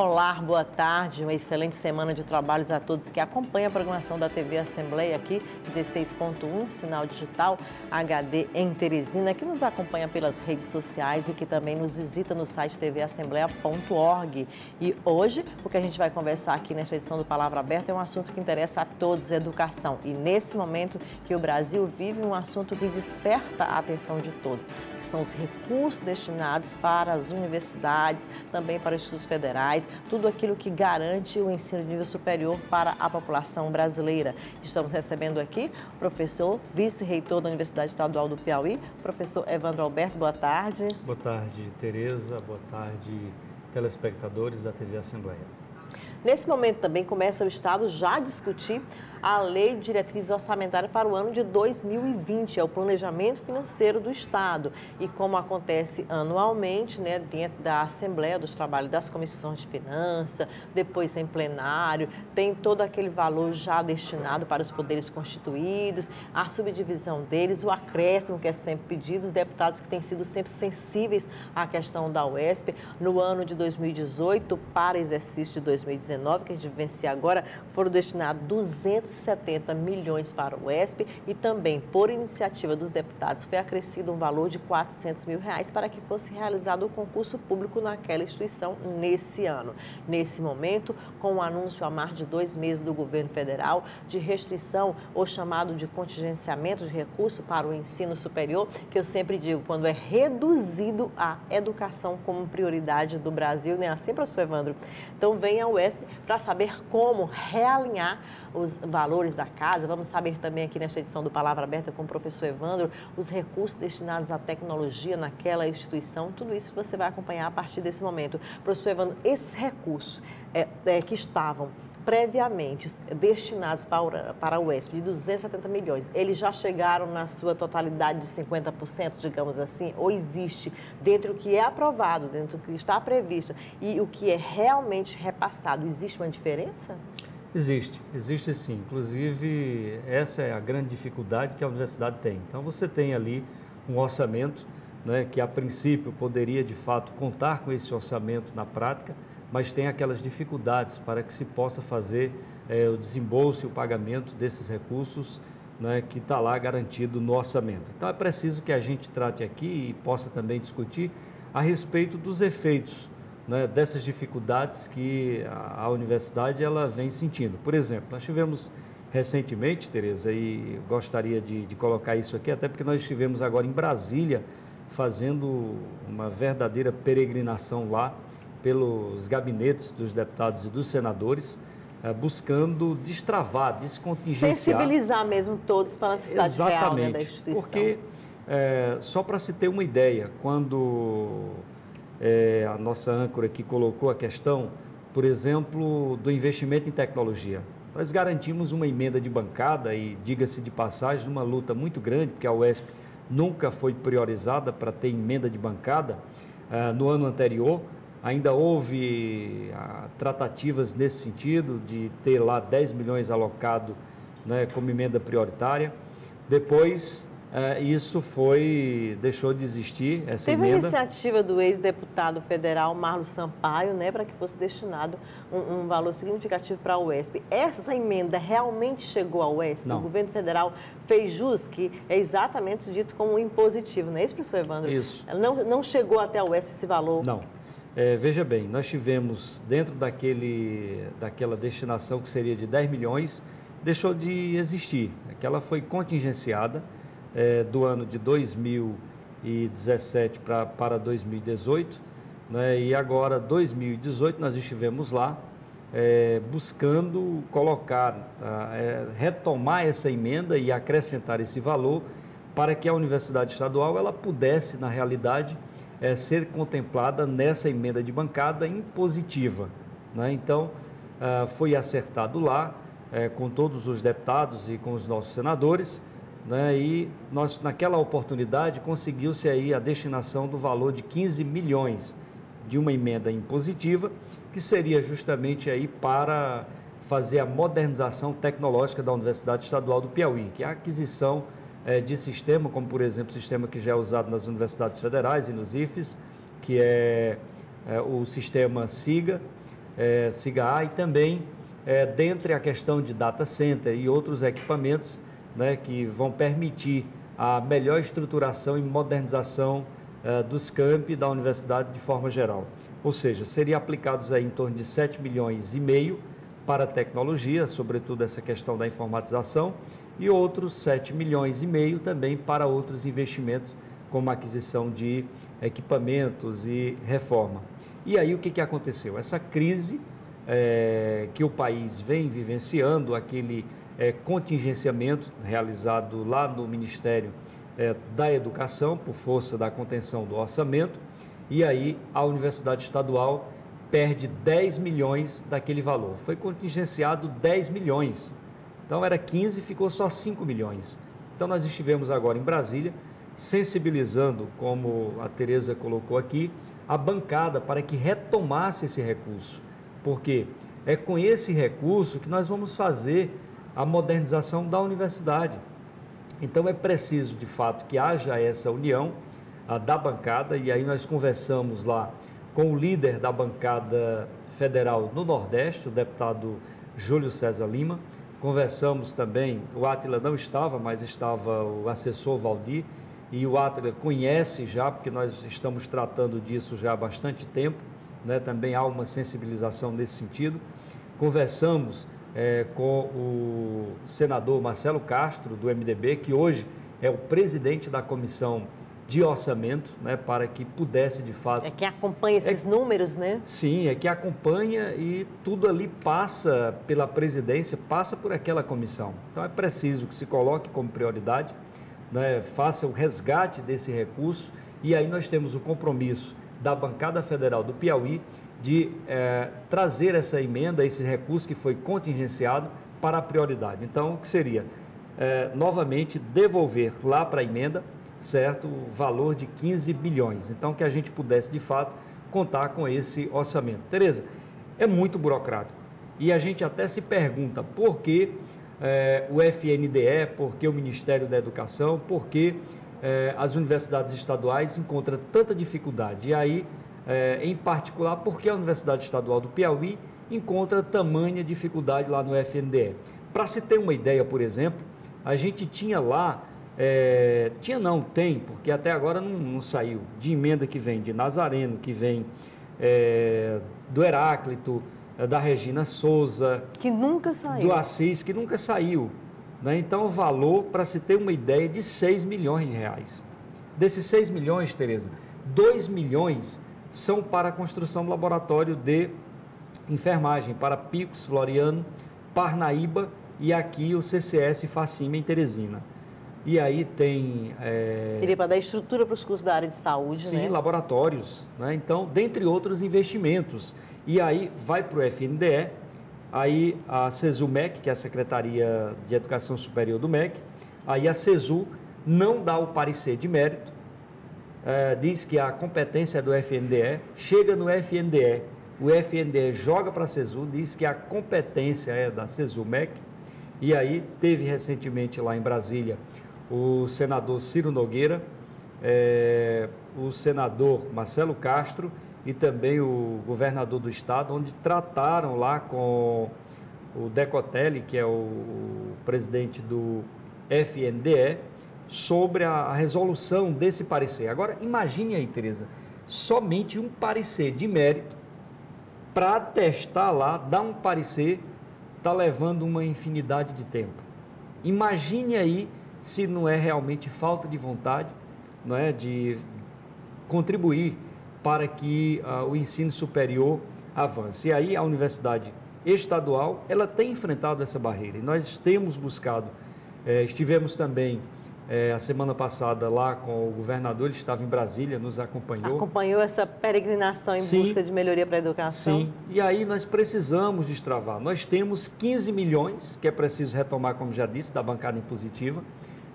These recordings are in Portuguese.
Olá, boa tarde, uma excelente semana de trabalhos a todos que acompanham a programação da TV Assembleia aqui, 16.1, sinal digital HD em Teresina, que nos acompanha pelas redes sociais e que também nos visita no site tvassembleia.org. E hoje, o que a gente vai conversar aqui nesta edição do Palavra Aberta é um assunto que interessa a todos, educação. E nesse momento que o Brasil vive um assunto que desperta a atenção de todos são os recursos destinados para as universidades, também para os institutos federais, tudo aquilo que garante o ensino de nível superior para a população brasileira. Estamos recebendo aqui o professor, vice-reitor da Universidade Estadual do Piauí, professor Evandro Alberto. Boa tarde. Boa tarde, Tereza. Boa tarde, telespectadores da TV Assembleia. Nesse momento também começa o Estado já a discutir a Lei de Diretriz Orçamentária para o ano de 2020, é o planejamento financeiro do Estado. E como acontece anualmente, né, dentro da Assembleia dos Trabalhos das Comissões de Finanças, depois em plenário, tem todo aquele valor já destinado para os poderes constituídos, a subdivisão deles, o acréscimo que é sempre pedido, os deputados que têm sido sempre sensíveis à questão da UESP. No ano de 2018, para exercício de 2019, que a gente vivencia agora, foram destinados 200 270 milhões para o ESP e também, por iniciativa dos deputados, foi acrescido um valor de 400 mil reais para que fosse realizado o concurso público naquela instituição nesse ano. Nesse momento, com o anúncio há mais de dois meses do governo federal de restrição ou chamado de contingenciamento de recurso para o ensino superior, que eu sempre digo, quando é reduzido a educação como prioridade do Brasil, né? Assim, professor Evandro? Então, vem a UESP para saber como realinhar os valores da casa. Vamos saber também aqui nesta edição do Palavra Aberta com o professor Evandro os recursos destinados à tecnologia naquela instituição. Tudo isso você vai acompanhar a partir desse momento. Professor Evandro, esses recursos é, é, que estavam previamente destinados para, para a UESP de 270 milhões, eles já chegaram na sua totalidade de 50%, digamos assim, ou existe dentro do que é aprovado, dentro do que está previsto e o que é realmente repassado, existe uma diferença? Existe, existe sim. Inclusive, essa é a grande dificuldade que a universidade tem. Então, você tem ali um orçamento né, que, a princípio, poderia de fato contar com esse orçamento na prática, mas tem aquelas dificuldades para que se possa fazer é, o desembolso e o pagamento desses recursos né, que está lá garantido no orçamento. Então, é preciso que a gente trate aqui e possa também discutir a respeito dos efeitos né, dessas dificuldades que a, a, universidade ela vem sentindo. Por exemplo, nós tivemos recentemente, Tereza, e gostaria de, de colocar isso aqui, até porque nós estivemos agora em Brasília fazendo uma verdadeira peregrinação lá pelos gabinetes dos deputados e dos senadores, eh, buscando destravar, descontingenciar. Sensibilizar mesmo todos para a necessidade Exatamente, real né, da instituição. Porque, é, só para se ter uma ideia, quando é, a nossa âncora aqui colocou a questão, por exemplo, do investimento em tecnologia. Nós garantimos uma emenda de bancada e, diga-se de passagem, uma luta muito grande, porque a UESP nunca foi priorizada para ter emenda de bancada. Ah, no ano anterior, ainda houve ah, tratativas nesse sentido, de ter lá 10 milhões alocado né, como emenda prioritária. Depois, Uh, isso foi deixou de existir essa Teve emenda. a iniciativa do ex-deputado federal Marlos Sampaio, né, para que fosse destinado um, um valor significativo para a UESP. Essa emenda realmente chegou à UESP? Não. O governo federal fez jus, que é exatamente dito como um impositivo, não é isso, professor Evandro? Isso. Não, não chegou até a UESP esse valor? Não. É, veja bem, nós tivemos dentro daquele, daquela destinação que seria de 10 milhões, deixou de existir. Aquela foi contingenciada é, do ano de 2017 pra, para 2018, né, e agora 2018 nós estivemos lá é, buscando colocar, é, retomar essa emenda e acrescentar esse valor para que a Universidade Estadual ela pudesse, na realidade, é, ser contemplada nessa emenda de bancada impositiva. Né? Então, ah, foi acertado lá é, com todos os deputados e com os nossos senadores né? E nós, naquela oportunidade, conseguiu-se aí a destinação do valor de 15 milhões de uma emenda impositiva, que seria justamente aí para fazer a modernização tecnológica da Universidade Estadual do Piauí, que é a aquisição é, de sistema, como por exemplo o sistema que já é usado nas universidades federais e nos IFES, que é, é o sistema SIGA, é, SIGA e também é, dentre a questão de data center e outros equipamentos né, que vão permitir a melhor estruturação e modernização é, dos campi da universidade de forma geral. Ou seja, seriam aplicados aí em torno de 7 milhões e meio para a tecnologia, sobretudo essa questão da informatização, e outros 7 milhões e meio também para outros investimentos, como aquisição de equipamentos e reforma. E aí o que, que aconteceu? Essa crise é, que o país vem vivenciando, aquele é, contingenciamento realizado lá no Ministério é, da Educação, por força da contenção do orçamento, e aí a Universidade Estadual perde 10 milhões daquele valor. Foi contingenciado 10 milhões. Então era 15, ficou só 5 milhões. Então nós estivemos agora em Brasília sensibilizando, como a Tereza colocou aqui, a bancada para que retomasse esse recurso, porque é com esse recurso que nós vamos fazer a modernização da universidade. Então é preciso, de fato, que haja essa união a, da bancada, e aí nós conversamos lá com o líder da bancada federal no Nordeste, o deputado Júlio César Lima. Conversamos também, o Átila não estava, mas estava o assessor Valdir, e o Atlas conhece já, porque nós estamos tratando disso já há bastante tempo, né? também há uma sensibilização nesse sentido. Conversamos é, com o senador Marcelo Castro, do MDB, que hoje é o presidente da comissão de orçamento, né, para que pudesse de fato. É que acompanha esses é, números, né? Sim, é que acompanha e tudo ali passa pela presidência, passa por aquela comissão. Então é preciso que se coloque como prioridade né, faça o resgate desse recurso e aí nós temos o compromisso da bancada federal do Piauí de é, trazer essa emenda, esse recurso que foi contingenciado para a prioridade. Então, o que seria? É, novamente, devolver lá para a emenda, certo, o valor de 15 bilhões. Então, que a gente pudesse, de fato, contar com esse orçamento. Tereza, é muito burocrático. E a gente até se pergunta por que é, o FNDE, porque o Ministério da Educação, porque é, as universidades estaduais encontram tanta dificuldade. E aí, é, em particular, porque a Universidade Estadual do Piauí encontra tamanha dificuldade lá no FNDE. Para se ter uma ideia, por exemplo, a gente tinha lá, é, tinha não, tem, porque até agora não, não, saiu, de emenda que vem de Nazareno, que vem é, do Heráclito, é da Regina Souza. Que nunca saiu. Do Assis, que nunca saiu. Né? Então, o valor, para se ter uma ideia, de 6 milhões de reais. Desses 6 milhões, Tereza, 2 milhões são para a construção do laboratório de enfermagem, para Picos, Floriano, Parnaíba e aqui o CCS Facima em Teresina. E aí tem. É... Seria para dar estrutura para os cursos da área de saúde, Sim, né? laboratórios. Né? Então, dentre outros investimentos. E aí vai para o FNDE, aí a CESU-MEC, que é a Secretaria de Educação Superior do MEC, aí a CESU não dá o parecer de mérito, é, diz que a competência é do FNDE, chega no FNDE, o FNDE joga para a CESU, diz que a competência é da CESU-MEC, e aí teve recentemente lá em Brasília o senador Ciro Nogueira, é, o senador Marcelo Castro e também o governador do estado, onde trataram lá com o Decotelli, que é o presidente do FNDE, sobre a resolução desse parecer. Agora, imagine aí, Tereza, somente um parecer de mérito para testar lá, dar um parecer, está levando uma infinidade de tempo. Imagine aí se não é realmente falta de vontade, não é, de contribuir para que uh, o ensino superior avance. E aí a universidade estadual, ela tem enfrentado essa barreira. E nós temos buscado, eh, estivemos também eh, a semana passada lá com o governador, ele estava em Brasília, nos acompanhou. Acompanhou essa peregrinação em Sim. busca de melhoria para a educação? Sim, e aí nós precisamos destravar. Nós temos 15 milhões, que é preciso retomar, como já disse, da bancada impositiva,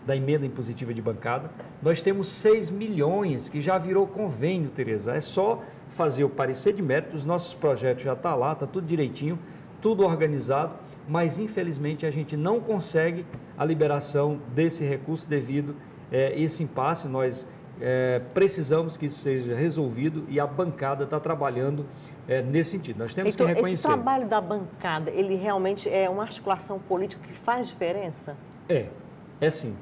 da emenda impositiva de bancada. Nós temos 6 milhões que já virou convênio, Tereza. É só fazer o parecer de mérito, os nossos projetos já estão tá lá, está tudo direitinho, tudo organizado, mas infelizmente a gente não consegue a liberação desse recurso devido a é, esse impasse. Nós é, precisamos que isso seja resolvido e a bancada está trabalhando é, nesse sentido. Nós temos então, que reconhecer. Esse trabalho da bancada, ele realmente é uma articulação política que faz diferença? É, é sim.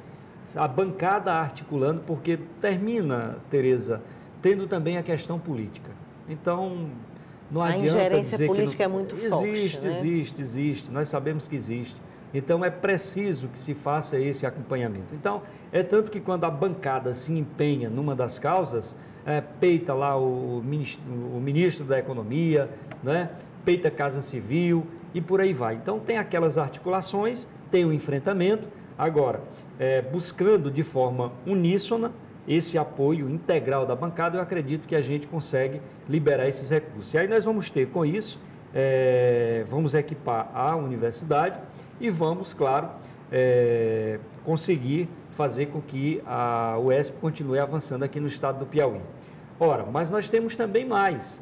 A bancada articulando, porque termina, Tereza, tendo também a questão política. Então, não a adianta ingerência dizer política que é não... muito existe, forte, Existe, né? existe, existe. Nós sabemos que existe. Então, é preciso que se faça esse acompanhamento. Então, é tanto que quando a bancada se empenha numa das causas, é, peita lá o ministro, o ministro da Economia, né? peita a Casa Civil e por aí vai. Então, tem aquelas articulações, tem o enfrentamento. Agora, é, buscando de forma uníssona esse apoio integral da bancada, eu acredito que a gente consegue liberar esses recursos. E aí nós vamos ter com isso, é, vamos equipar a universidade e vamos, claro, é, conseguir fazer com que a UESP continue avançando aqui no estado do Piauí. Ora, mas nós temos também mais.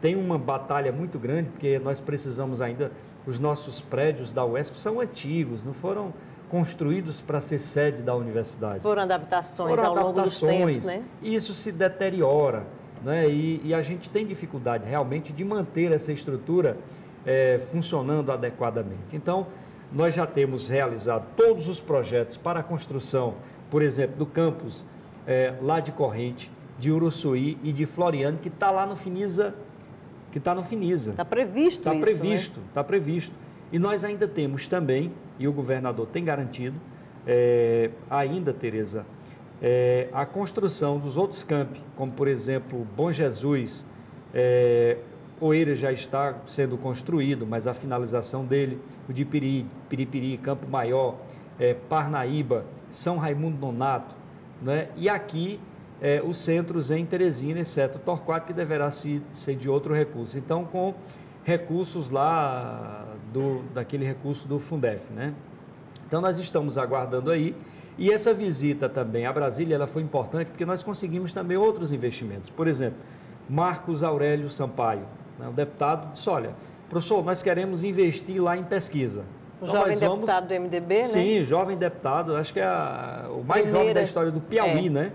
Tem uma batalha muito grande, porque nós precisamos ainda, os nossos prédios da UESP são antigos, não foram construídos para ser sede da universidade. Foram adaptações Foram ao longo dos tempos, né? E isso se deteriora, né? E, e, a gente tem dificuldade realmente de manter essa estrutura é, funcionando adequadamente. Então, nós já temos realizado todos os projetos para a construção, por exemplo, do campus é, lá de Corrente, de Uruçuí e de Floriano, que está lá no Finisa, que está no Finisa. Está previsto Está isso, previsto, está né? previsto. E nós ainda temos também, e o governador tem garantido, é, ainda, Tereza, é, a construção dos outros campi, como por exemplo Bom Jesus, é, Oeiras já está sendo construído, mas a finalização dele, o de Piri, Piripiri, Campo Maior, é, Parnaíba, São Raimundo Nonato, né? e aqui é, os centros em Teresina, exceto Torquato, que deverá se, ser de outro recurso. Então, com recursos lá do, daquele recurso do Fundef, né? Então, nós estamos aguardando aí. E essa visita também a Brasília ela foi importante porque nós conseguimos também outros investimentos. Por exemplo, Marcos Aurélio Sampaio, né, o deputado, disse: olha, professor, nós queremos investir lá em pesquisa. Então, jovem vamos... deputado do MDB, Sim, né? Sim, jovem deputado, acho que é a, o mais Primeira... jovem da história do Piauí, é. né?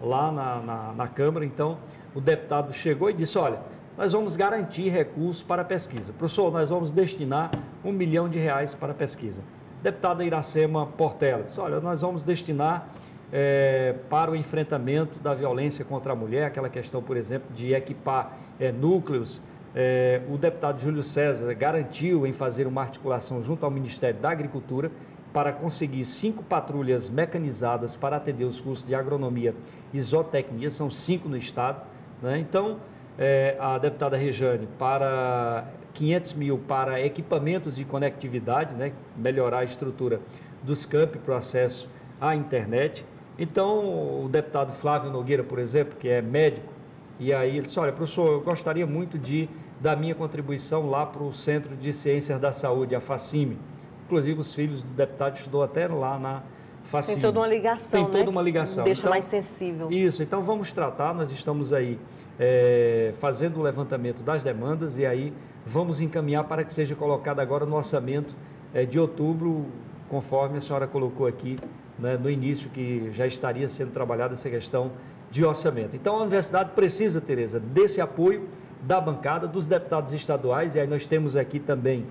Lá na, na, na Câmara. Então, o deputado chegou e disse: olha, nós vamos garantir recursos para a pesquisa. Professor, nós vamos destinar um milhão de reais para a pesquisa. Deputada Iracema Portela disse: olha, nós vamos destinar é, para o enfrentamento da violência contra a mulher, aquela questão, por exemplo, de equipar é, núcleos. É, o deputado Júlio César garantiu em fazer uma articulação junto ao Ministério da Agricultura para conseguir cinco patrulhas mecanizadas para atender os cursos de agronomia e zootecnia, são cinco no estado. Né? Então, é, a deputada Rejane para 500 mil para equipamentos de conectividade, né? melhorar a estrutura dos campi para o acesso à internet. Então, o deputado Flávio Nogueira, por exemplo, que é médico, e aí ele disse, olha, professor, eu gostaria muito de dar minha contribuição lá para o Centro de Ciências da Saúde, a FACIME. Inclusive, os filhos do deputado estudou até lá na Tem toda uma ligação, Tem toda né? uma ligação. Deixa então, mais sensível. Isso, então vamos tratar, nós estamos aí é, fazendo o levantamento das demandas e aí vamos encaminhar para que seja colocado agora no orçamento é, de outubro, conforme a senhora colocou aqui né, no início, que já estaria sendo trabalhada essa questão de orçamento. Então a universidade precisa, Tereza, desse apoio da bancada, dos deputados estaduais, e aí nós temos aqui também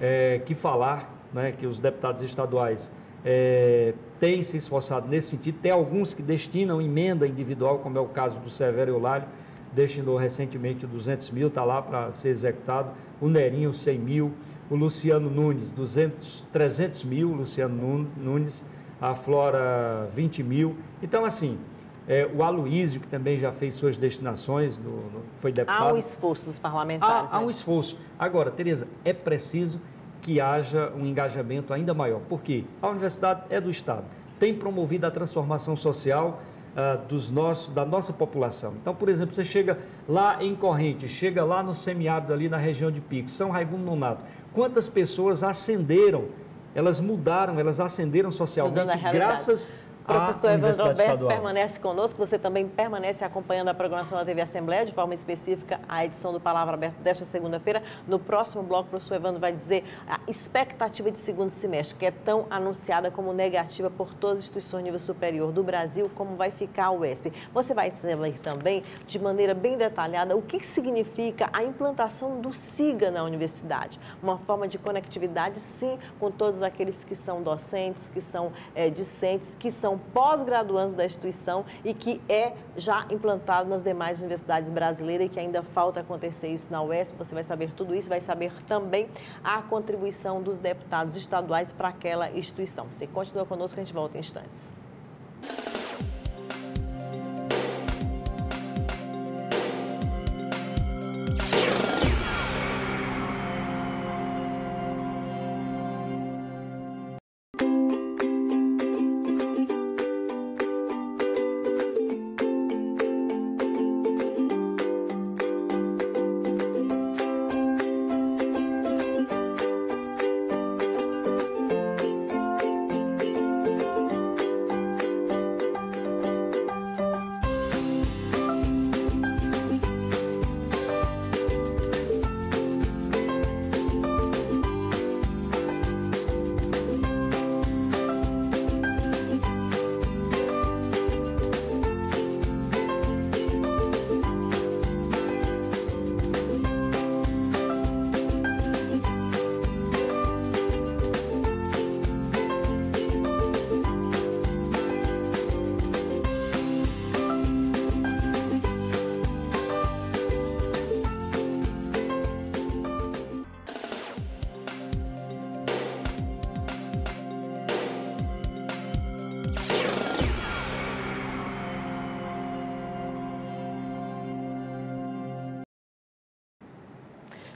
é, que falar né, que os deputados estaduais é, têm se esforçado nesse sentido. Tem alguns que destinam emenda individual, como é o caso do Severo Eulalio, destinou recentemente 200 mil, está lá para ser executado. O Nerinho, 100 mil. O Luciano Nunes, 200, 300 mil, Luciano Nunes. A Flora, 20 mil. Então, assim, é, o Aloísio, que também já fez suas destinações, no, no, foi deputado. Há um esforço dos parlamentares. Há, né? há um esforço. Agora, Tereza, é preciso que haja um engajamento ainda maior. Por quê? A universidade é do Estado, tem promovido a transformação social uh, dos nossos, da nossa população. Então, por exemplo, você chega lá em Corrente, chega lá no semiárido, ali na região de Pico, São Raimundo Nonato, quantas pessoas ascenderam, elas mudaram, elas ascenderam socialmente graças Professor Evandro Alberto permanece conosco, você também permanece acompanhando a programação da TV Assembleia, de forma específica a edição do Palavra Aberta desta segunda-feira. No próximo bloco, o professor Evandro vai dizer a expectativa de segundo semestre, que é tão anunciada como negativa por todas as instituições de nível superior do Brasil, como vai ficar o UESP. Você vai saber também, de maneira bem detalhada, o que significa a implantação do SIGA na universidade. Uma forma de conectividade, sim, com todos aqueles que são docentes, que são é, discentes, que são pós-graduandos da instituição e que é já implantado nas demais universidades brasileiras e que ainda falta acontecer isso na UESP. Você vai saber tudo isso, vai saber também a contribuição dos deputados estaduais para aquela instituição. Você continua conosco, a gente volta em instantes.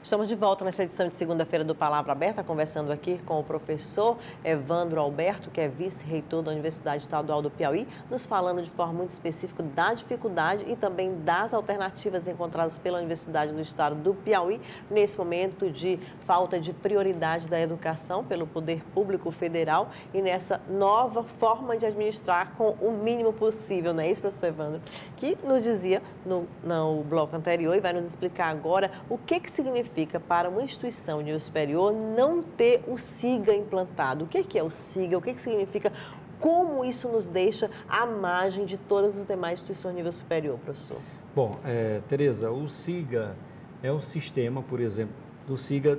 Estamos de volta nesta edição de segunda-feira do Palavra Aberta, conversando aqui com o professor Evandro Alberto, que é vice-reitor da Universidade Estadual do Piauí, nos falando de forma muito específica da dificuldade e também das alternativas encontradas pela Universidade do Estado do Piauí nesse momento de falta de prioridade da educação pelo poder público federal e nessa nova forma de administrar com o mínimo possível, não é isso, professor Evandro? Que nos dizia no, no bloco anterior e vai nos explicar agora o que, que significa significa para uma instituição de nível superior não ter o SIGA implantado? O que é o SIGA? O que significa? Como isso nos deixa à margem de todas as demais instituições de nível superior, professor? Bom, é, Tereza, o SIGA é um sistema, por exemplo, do SIGA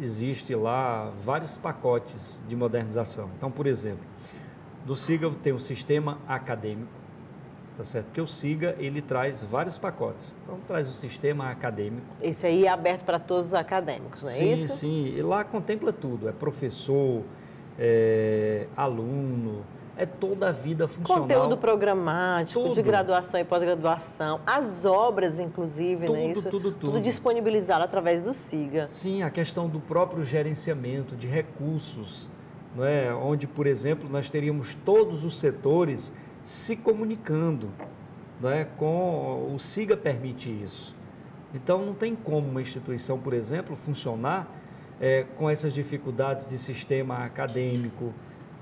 existe lá vários pacotes de modernização. Então, por exemplo, do SIGA tem o sistema acadêmico, tá certo? Porque o SIGA, ele traz vários pacotes. Então, traz o sistema acadêmico. Esse aí é aberto para todos os acadêmicos, não é sim, isso? Sim, sim. E lá contempla tudo. É professor, é aluno, é toda a vida funcional. Conteúdo programático, tudo. de graduação e pós-graduação, as obras, inclusive, tudo, né? Isso, tudo, tudo. Tudo disponibilizado através do SIGA. Sim, a questão do próprio gerenciamento de recursos, não é? onde, por exemplo, nós teríamos todos os setores se comunicando. Né, com o SIGA permite isso. Então não tem como uma instituição, por exemplo, funcionar é, com essas dificuldades de sistema acadêmico,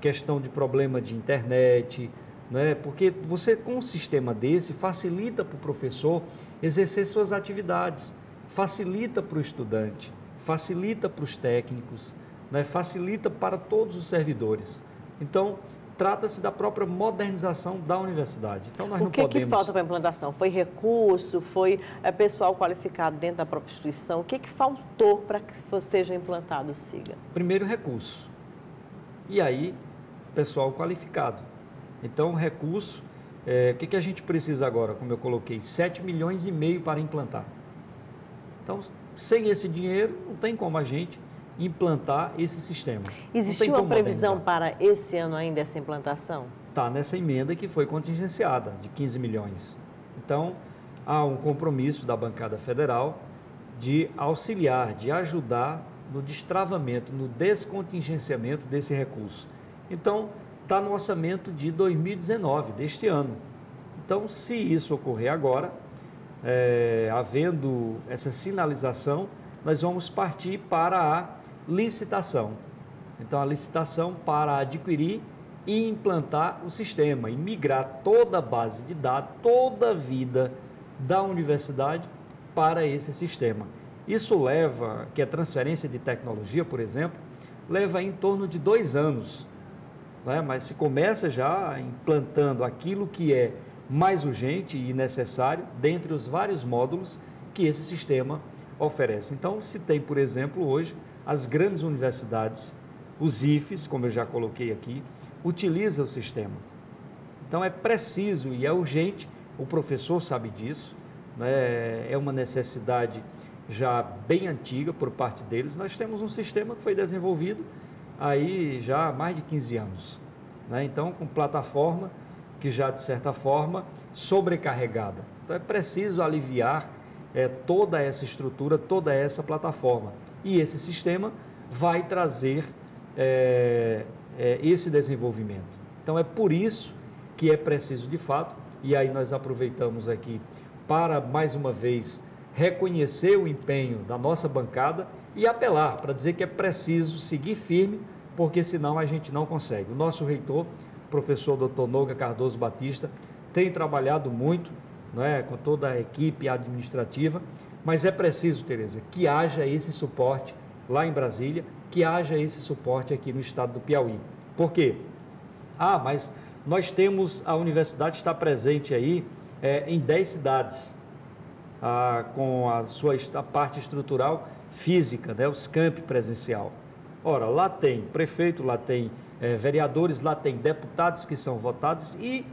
questão de problema de internet, né? porque você com um sistema desse facilita para o professor exercer suas atividades, facilita para o estudante, facilita para os técnicos, né? facilita para todos os servidores. Então, trata-se da própria modernização da universidade. Então, nós o não que, podemos... que falta para a implantação? Foi recurso? Foi é, pessoal qualificado dentro da própria instituição? O que, que faltou para que seja implantado o SIGA? Primeiro, recurso. E aí, pessoal qualificado. Então, recurso, é, o que, que a gente precisa agora? Como eu coloquei, 7 milhões e meio para implantar. Então, sem esse dinheiro, não tem como a gente implantar esse sistema. Existiu uma previsão para esse ano ainda essa implantação? Está nessa emenda que foi contingenciada, de 15 milhões. Então, há um compromisso da bancada federal de auxiliar, de ajudar no destravamento, no descontingenciamento desse recurso. Então, está no orçamento de 2019, deste ano. Então, se isso ocorrer agora, é, havendo essa sinalização, nós vamos partir para a licitação. Então, a licitação para adquirir e implantar o sistema, e migrar toda a base de dados, toda a vida da universidade para esse sistema. Isso leva, que a transferência de tecnologia, por exemplo, leva em torno de dois anos. Né? Mas se começa já implantando aquilo que é mais urgente e necessário dentre os vários módulos que esse sistema oferece. Então, se tem, por exemplo, hoje, as grandes universidades, os IFES, como eu já coloquei aqui, utiliza o sistema. Então, é preciso e é urgente, o professor sabe disso, né? é uma necessidade já bem antiga por parte deles. Nós temos um sistema que foi desenvolvido aí já há mais de 15 anos. Né? Então, com plataforma que já, de certa forma, sobrecarregada. Então, é preciso aliviar é, toda essa estrutura, toda essa plataforma. E esse sistema vai trazer é, é, esse desenvolvimento. Então, é por isso que é preciso, de fato, e aí nós aproveitamos aqui para, mais uma vez, reconhecer o empenho da nossa bancada e apelar para dizer que é preciso seguir firme, porque senão a gente não consegue. O nosso reitor, professor Dr. Noga Cardoso Batista, tem trabalhado muito né, com toda a equipe administrativa, mas é preciso, Tereza, que haja esse suporte lá em Brasília, que haja esse suporte aqui no estado do Piauí. Por quê? Ah, mas nós temos, a universidade está presente aí é, em 10 cidades, ah, com a sua a parte estrutural física, né, os campi presencial. Ora, lá tem prefeito, lá tem é, vereadores, lá tem deputados que são votados e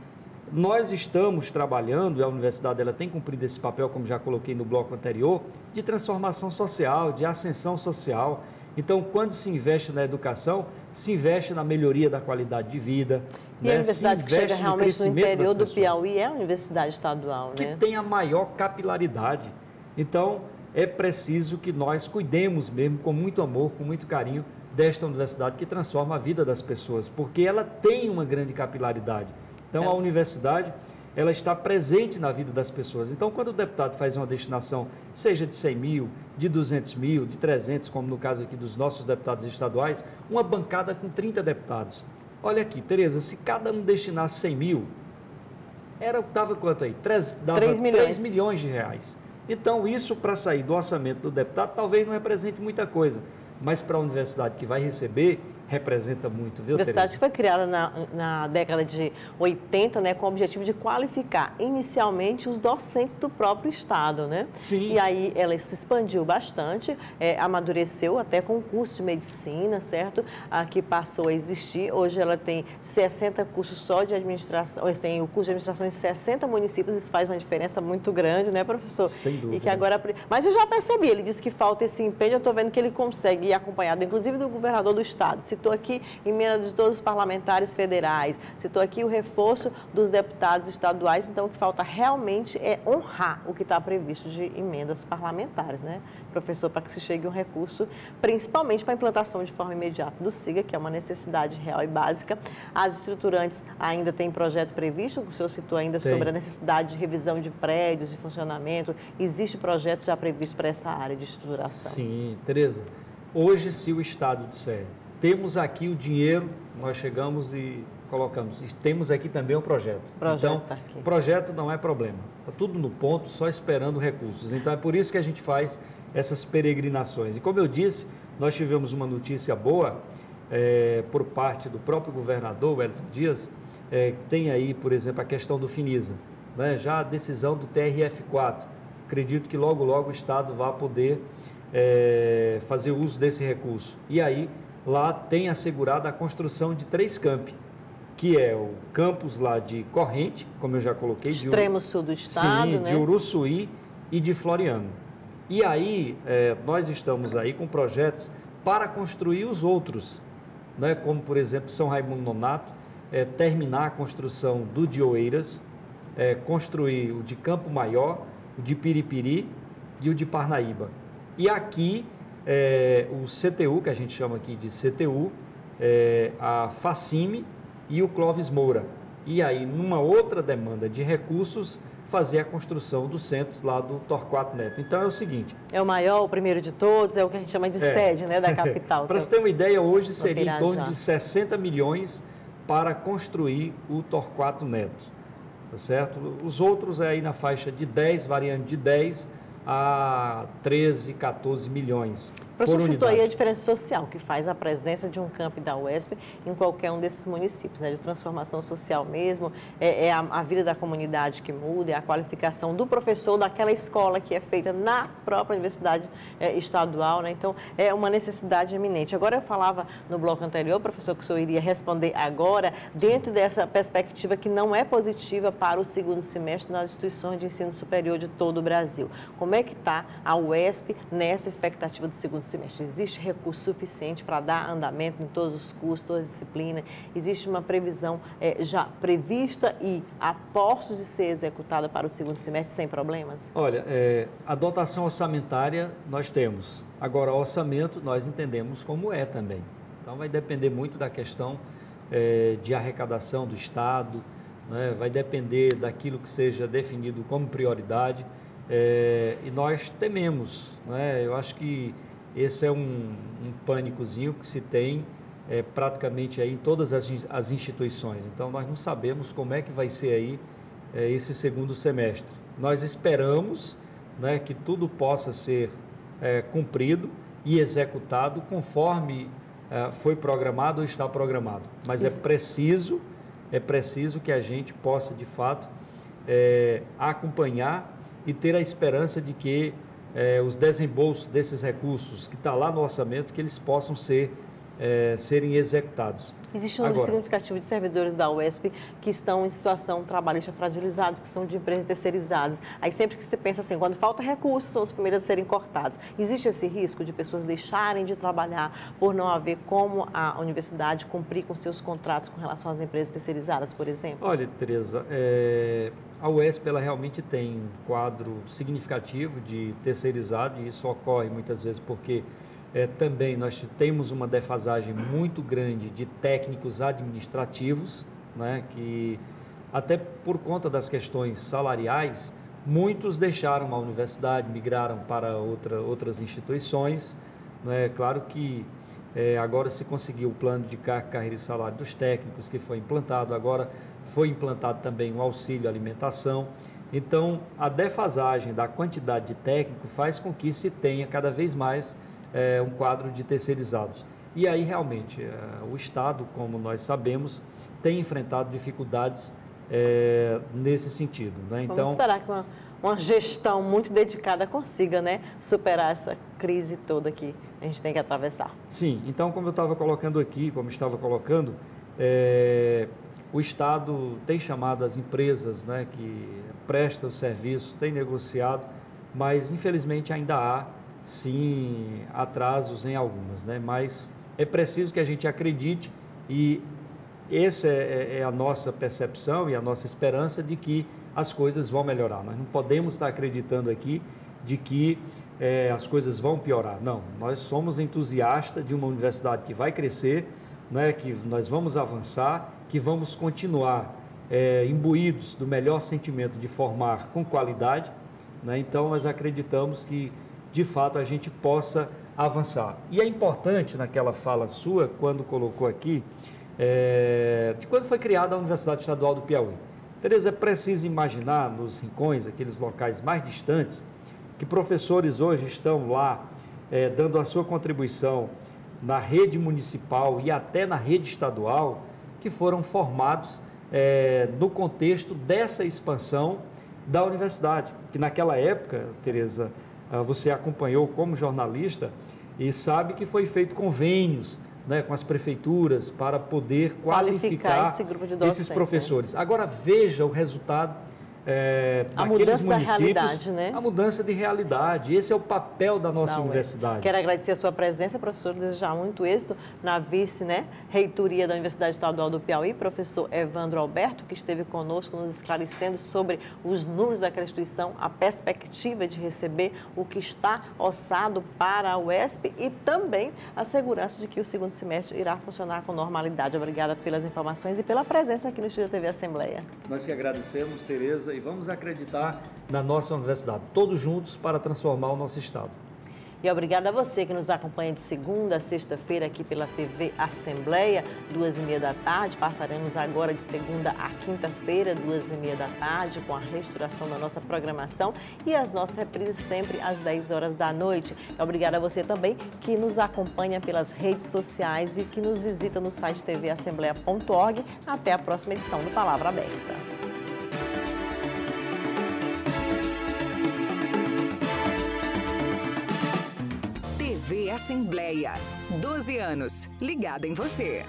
nós estamos trabalhando, e a universidade ela tem cumprido esse papel, como já coloquei no bloco anterior, de transformação social, de ascensão social. Então, quando se investe na educação, se investe na melhoria da qualidade de vida. E né? a universidade que chega realmente no, no interior do Piauí é a universidade estadual, que né? Que tem a maior capilaridade. Então, é preciso que nós cuidemos mesmo com muito amor, com muito carinho desta universidade que transforma a vida das pessoas, porque ela tem uma grande capilaridade. Então, é. a universidade ela está presente na vida das pessoas. Então, quando o deputado faz uma destinação, seja de 100 mil, de 200 mil, de 300, como no caso aqui dos nossos deputados estaduais, uma bancada com 30 deputados. Olha aqui, Tereza, se cada um destinasse 100 mil, era, dava quanto aí? 3, dava 3 milhões. 3 milhões de reais. Então, isso para sair do orçamento do deputado talvez não represente muita coisa, mas para a universidade que vai receber, representa muito, viu, A universidade foi criada na, na década de 80, né, com o objetivo de qualificar inicialmente os docentes do próprio Estado, né? Sim. E aí ela se expandiu bastante, é, amadureceu até com o curso de medicina, certo? A que passou a existir. Hoje ela tem 60 cursos só de administração, tem o curso de administração em 60 municípios, isso faz uma diferença muito grande, né, professor? Sem dúvida. E que agora... Mas eu já percebi, ele disse que falta esse empenho, eu estou vendo que ele consegue ir acompanhado, inclusive do governador do Estado. Se citou aqui emenda de todos os parlamentares federais, citou aqui o reforço dos deputados estaduais, então o que falta realmente é honrar o que está previsto de emendas parlamentares, né, professor, para que se chegue um recurso, principalmente para a implantação de forma imediata do SIGA, que é uma necessidade real e básica. As estruturantes ainda têm projeto previsto, o senhor citou ainda Tem. sobre a necessidade de revisão de prédios, de funcionamento. Existe projeto já previsto para essa área de estruturação? Sim, Tereza. Hoje, se o Estado disser temos aqui o dinheiro, nós chegamos e colocamos. E temos aqui também o projeto. projeto então, tá o projeto não é problema. Está tudo no ponto, só esperando recursos. Então, é por isso que a gente faz essas peregrinações. E como eu disse, nós tivemos uma notícia boa é, por parte do próprio governador, Wellington Dias, é, tem aí, por exemplo, a questão do Finisa. Né? Já a decisão do TRF4. Acredito que logo, logo o Estado vai poder é, fazer uso desse recurso. E aí lá tem assegurada a construção de três campi, que é o campus lá de Corrente, como eu já coloquei. Extremo de, sul do estado, sim, né? de Uruçuí e de Floriano. E aí, é, nós estamos aí com projetos para construir os outros, né? como, por exemplo, São Raimundo Nonato, é, terminar a construção do de Oeiras, é, construir o de Campo Maior, o de Piripiri e o de Parnaíba. E aqui é, o CTU, que a gente chama aqui de CTU, é, a Facime e o Clóvis Moura. E aí, numa outra demanda de recursos, fazer a construção dos centros lá do Torquato Neto. Então é o seguinte. É o maior, o primeiro de todos, é o que a gente chama de é. sede né, da capital. Para você ter uma ideia, hoje seria em torno já. de 60 milhões para construir o Torquato Neto, tá certo? Os outros é aí na faixa de 10, variando de 10 a 13, 14 milhões. O professor citou aí a diferença social que faz a presença de um campo da UESP em qualquer um desses municípios, né, de transformação social mesmo, é, é a, a, vida da comunidade que muda, é a qualificação do professor daquela escola que é feita na própria universidade é, estadual, né, então é uma necessidade eminente. Agora eu falava no bloco anterior, professor, que o senhor iria responder agora, dentro dessa perspectiva que não é positiva para o segundo semestre nas instituições de ensino superior de todo o Brasil. Como é que está a UESP nessa expectativa do segundo semestre? Existe recurso suficiente para dar andamento em todos os cursos, todas as disciplinas? Existe uma previsão é, já prevista e a postos de ser executada para o segundo semestre sem problemas? Olha, é, a dotação orçamentária nós temos. Agora, orçamento nós entendemos como é também. Então, vai depender muito da questão é, de arrecadação do Estado, né? vai depender daquilo que seja definido como prioridade. É, e nós tememos, né? eu acho que esse é um, um pânicozinho que se tem é, praticamente aí em todas as, as, instituições. Então nós não sabemos como é que vai ser aí é, esse segundo semestre. Nós esperamos né, que tudo possa ser é, cumprido e executado conforme é, foi programado ou está programado. Mas é Isso. é preciso, é preciso que a gente possa de fato é, acompanhar e ter a esperança de que é, os desembolsos desses recursos que está lá no orçamento, que eles possam ser é, serem executados. Existe um número Agora, significativo de servidores da UESP que estão em situação trabalhista fragilizados, que são de empresas terceirizadas. Aí sempre que você pensa assim, quando falta recursos, são os primeiros a serem cortados. Existe esse risco de pessoas deixarem de trabalhar por não haver como a universidade cumprir com seus contratos com relação às empresas terceirizadas, por exemplo? Olha, Tereza, é, a UESP ela realmente tem um quadro significativo de terceirizado e isso ocorre muitas vezes porque é, também nós temos uma defasagem muito grande de técnicos administrativos, né, que até por conta das questões salariais, muitos deixaram a universidade, migraram para outra, outras instituições. Né, claro que é, agora se conseguiu o plano de carreira e salário dos técnicos, que foi implantado, agora foi implantado também o auxílio alimentação. Então, a defasagem da quantidade de técnico faz com que se tenha cada vez mais é, um quadro de terceirizados. E aí, realmente, é, o Estado, como nós sabemos, tem enfrentado dificuldades é, nesse sentido. Né? Então, Vamos esperar que uma, uma gestão muito dedicada consiga né, superar essa crise toda que a gente tem que atravessar. Sim, então, como eu estava colocando aqui, como estava colocando, é, o Estado tem chamado as empresas né, que prestam serviço, tem negociado, mas infelizmente ainda há sim atrasos em algumas, né? mas é preciso que a gente acredite e essa é, é, é, a nossa percepção e a nossa esperança de que as coisas vão melhorar. Nós não podemos estar acreditando aqui de que é, as coisas vão piorar. Não, nós somos entusiastas de uma universidade que vai crescer, né, que nós vamos avançar, que vamos continuar é, imbuídos do melhor sentimento de formar com qualidade. Né, então, nós acreditamos que de fato a gente possa avançar. E é importante naquela fala sua, quando colocou aqui, é, de quando foi criada a Universidade Estadual do Piauí. Tereza, é preciso imaginar nos rincões, aqueles locais mais distantes, que professores hoje estão lá é, dando a sua contribuição na rede municipal e até na rede estadual, que foram formados é, no contexto dessa expansão da universidade, que naquela época, Tereza, você acompanhou como jornalista e sabe que foi feito convênios né, com as prefeituras para poder qualificar, esse esses né? professores. Agora veja o resultado é, a mudança municípios, da realidade, né? A mudança de realidade. Esse é o papel da nossa da universidade. Quero agradecer a sua presença, professor, desejar muito êxito na vice, né, reitoria da Universidade Estadual do Piauí, professor Evandro Alberto, que esteve conosco nos esclarecendo sobre os números daquela instituição, a perspectiva de receber o que está ossado para a UESP e também a segurança de que o segundo semestre irá funcionar com normalidade. Obrigada pelas informações e pela presença aqui no Estúdio TV Assembleia. Nós que agradecemos, Tereza e vamos acreditar na nossa universidade, todos juntos para transformar o nosso Estado. E obrigada a você que nos acompanha de segunda a sexta-feira aqui pela TV Assembleia, duas e meia da tarde. Passaremos agora de segunda a quinta-feira, duas e meia da tarde, com a restauração da nossa programação e as nossas reprises sempre às 10 horas da noite. Obrigada a você também que nos acompanha pelas redes sociais e que nos visita no site tvassembleia.org. Até a próxima edição do Palavra Aberta. Assembleia. 12 anos. Ligada em você.